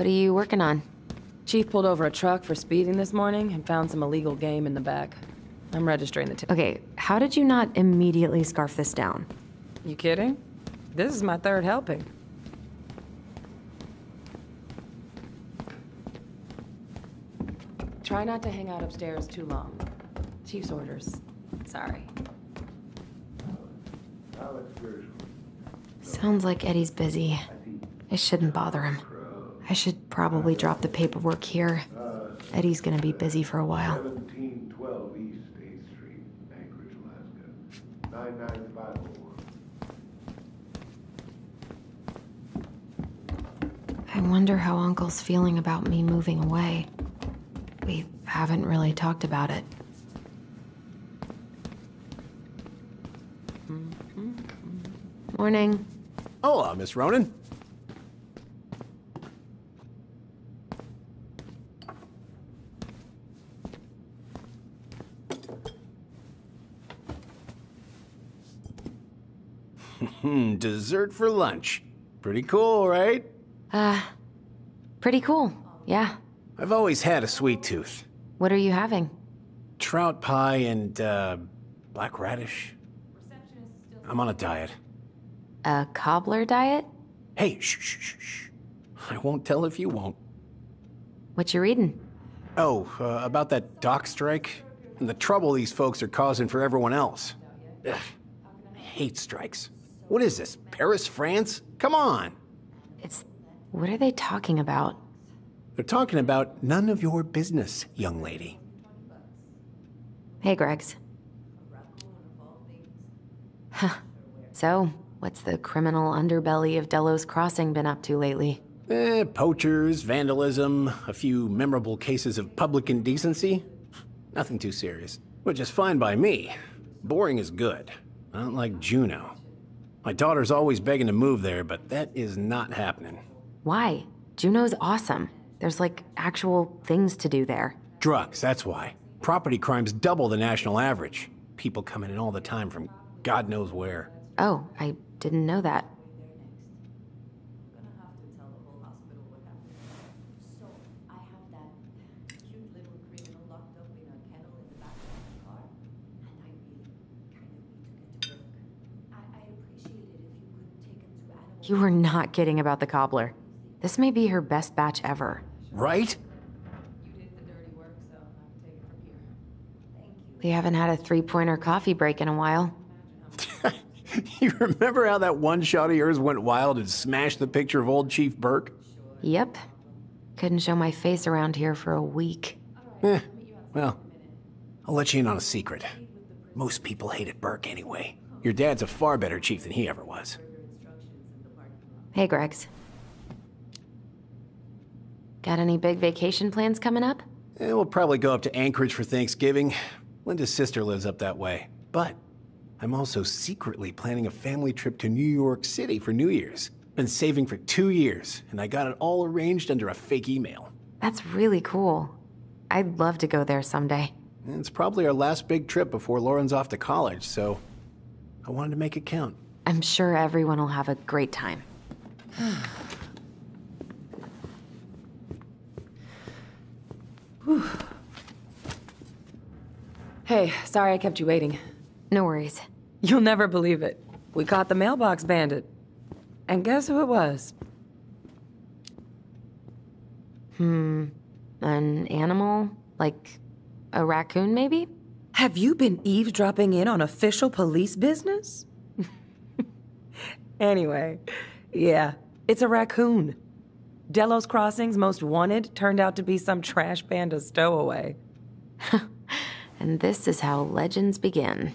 What are you working on? Chief pulled over a truck for speeding this morning and found some illegal game in the back. I'm registering the ticket. Okay, how did you not immediately scarf this down? You kidding? This is my third helping. Try not to hang out upstairs too long. Chief's orders. Sorry. Sounds like Eddie's busy. I shouldn't bother him. I should probably drop the paperwork here. Eddie's gonna be busy for a while. 1712 East 8th Street, Anchorage, Alaska. 99501. I wonder how Uncle's feeling about me moving away. We haven't really talked about it. Mm-hmm. Morning. Hola, Miss Ronan. Dessert for lunch. Pretty cool, right? Uh, pretty cool. Yeah. I've always had a sweet tooth. What are you having? Trout pie and, uh, black radish. I'm on a diet. A cobbler diet? Hey, shh, shh, shh, shh. I won't tell if you won't. What you reading? Oh, uh, about that dock strike and the trouble these folks are causing for everyone else. Ugh, I hate strikes. What is this, Paris, France? Come on. It's. What are they talking about? They're talking about none of your business, young lady. Hey, Gregs. Huh. So, what's the criminal underbelly of Delos Crossing been up to lately? Eh, poachers, vandalism, a few memorable cases of public indecency. Nothing too serious. Which is fine by me. Boring is good. I don't like Juneau. My daughter's always begging to move there, but that is not happening. Why? Juneau's awesome. There's like actual things to do there. Drugs, that's why. Property crime's double the national average. People coming in all the time from God knows where. Oh, I didn't know that. So I have that cute little criminal locked up in a kennel in the back of my car, and I really kind of need to get to work. I, I'd appreciate it if you could take him to animal. You were not kidding about the cobbler. This may be her best batch ever. Right? You did the dirty work, so I can take it from here. Thank you. We haven't had a three pointer coffee break in a while. you remember how that one shot of yours went wild and smashed the picture of old Chief Burke? Yep. Couldn't show my face around here for a week. Eh, well, I'll let you in on a secret. Most people hated Burke anyway. Your dad's a far better chief than he ever was. Hey, Gregs. Got any big vacation plans coming up? Eh, we'll probably go up to Anchorage for Thanksgiving. Linda's sister lives up that way. But I'm also secretly planning a family trip to New York City for New Year's. Been saving for two years, and I got it all arranged under a fake email. That's really cool. I'd love to go there someday. It's probably our last big trip before Lauren's off to college, so I wanted to make it count. I'm sure everyone will have a great time. Hey, sorry I kept you waiting. No worries. You'll never believe it. We caught the mailbox bandit. And guess who it was? Hmm. An animal? Like a raccoon, maybe? Have you been eavesdropping in on official police business? anyway, yeah, it's a raccoon. Delos Crossing's most wanted turned out to be some trash panda stowaway. And this is how legends begin.